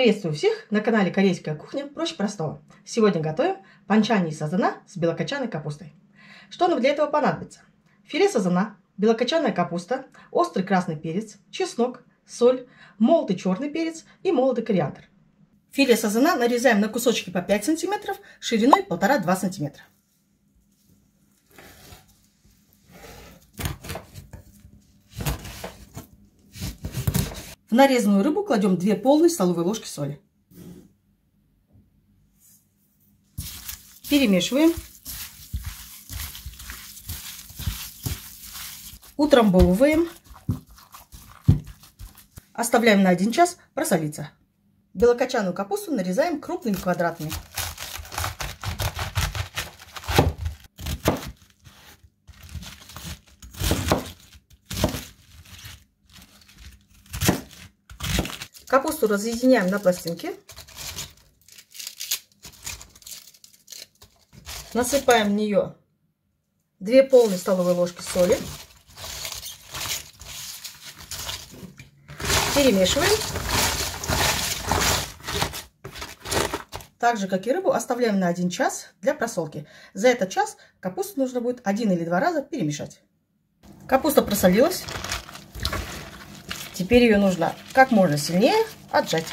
Приветствую всех на канале Корейская кухня проще простого. Сегодня готовим панчани сазана с белокочанной капустой. Что нам для этого понадобится? Филе сазана, белокочанная капуста, острый красный перец, чеснок, соль, молотый черный перец и молотый кориандр. Филе сазана нарезаем на кусочки по 5 см, шириной 1,5-2 см. В нарезанную рыбу кладем 2 полные столовые ложки соли. Перемешиваем. Утрамбовываем. Оставляем на 1 час просолиться. Белокочанную капусту нарезаем крупными квадратами. Капусту разъединяем на пластинки. Насыпаем в нее 2 полные столовые ложки соли. Перемешиваем. Так же, как и рыбу, оставляем на 1 час для просолки. За этот час капусту нужно будет один или два раза перемешать. Капуста просолилась. Теперь ее нужно как можно сильнее отжать.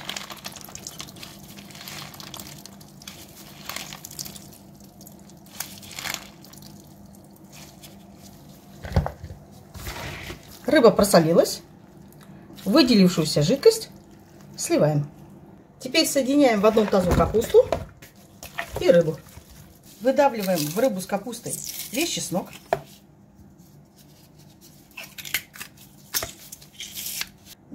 Рыба просолилась. Выделившуюся жидкость сливаем. Теперь соединяем в одном тазу капусту и рыбу. Выдавливаем в рыбу с капустой весь чеснок.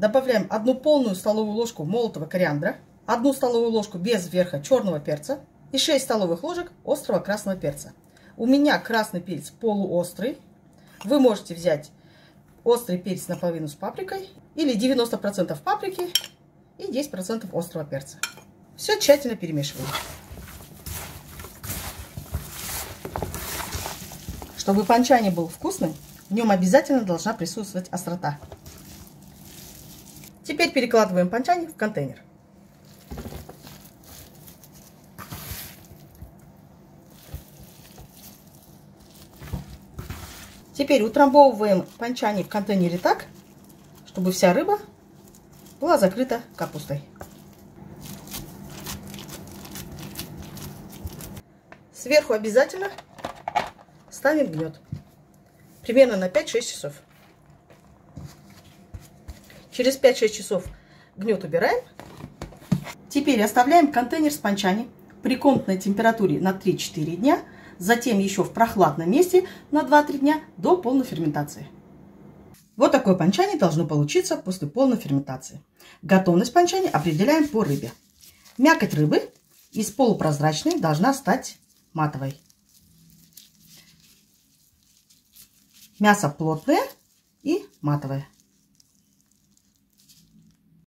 Добавляем одну полную столовую ложку молотого кориандра, одну столовую ложку без верха черного перца и 6 столовых ложек острого красного перца. У меня красный перец полуострый. Вы можете взять острый перец наполовину с паприкой или 90% паприки и 10% острого перца. Все тщательно перемешиваем. Чтобы панчани был вкусным, в нем обязательно должна присутствовать острота. Теперь перекладываем панчани в контейнер. Теперь утрамбовываем панчани в контейнере так, чтобы вся рыба была закрыта капустой. Сверху обязательно ставим гнет. Примерно на 5-6 часов. Через 5-6 часов гнет убираем. Теперь оставляем контейнер с панчани при комнатной температуре на 3-4 дня, затем еще в прохладном месте на 2-3 дня до полной ферментации. Вот такое панчани должно получиться после полной ферментации. Готовность панчани определяем по рыбе. Мякоть рыбы из полупрозрачной должна стать матовой. Мясо плотное и матовое.